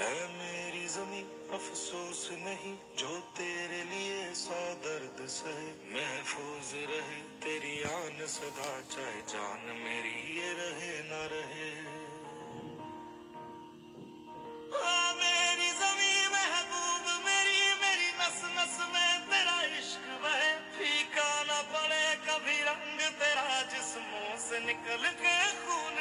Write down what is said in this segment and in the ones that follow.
اے میری زمین افسوس نہیں، جو تیرے لیے سو درد سہے محفوظ رہے، تیری آن صدا، چاہے جان میری یہ رہے نہ رہے۔ میری زمین محبوب، میری میری نس نس میں تیرا عشق بہے۔ پھیکا نہ پڑے، کبھی رنگ تیرا جسموں سے نکل کے خون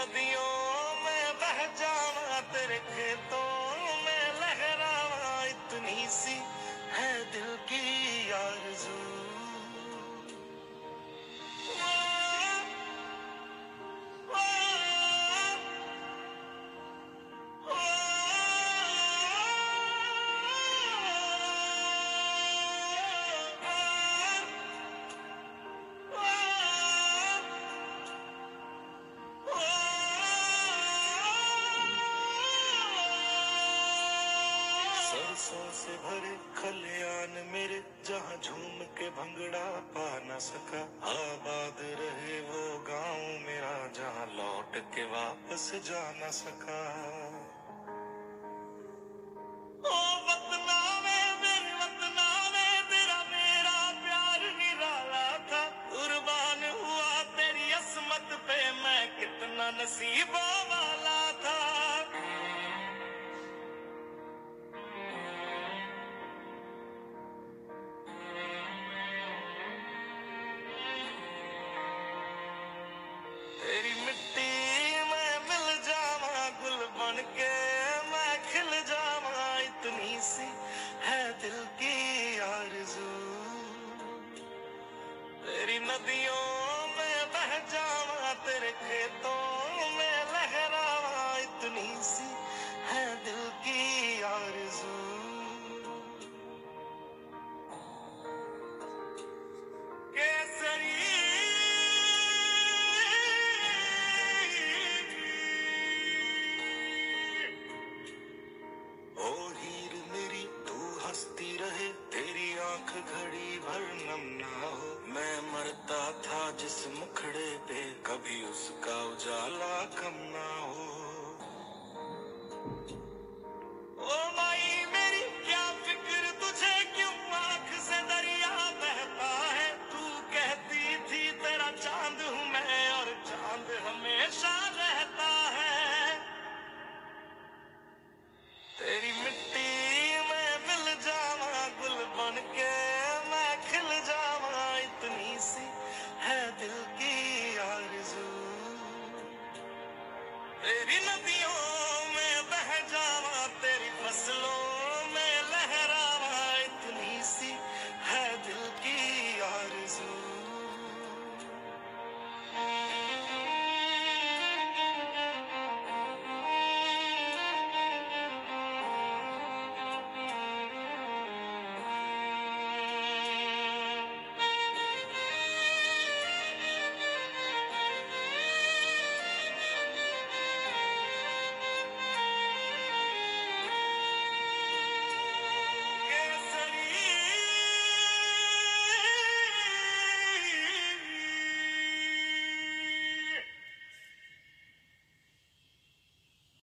ندیوں میں بہ جانا تیرے کھیتوں سرسوں سے بھرے کھلیان میرے جہاں جھوم کے بھنگڑا پا نہ سکا آباد رہے وہ گاؤں میرا جہاں لوٹ کے واپس جا نہ سکا او کے میں کھل جاواں اتنی سی ہے دل کی آرزو۔ تیری ندیوں کھڑے پہ کبھی اس کا اجالا کم نہ ہو۔ ہے دل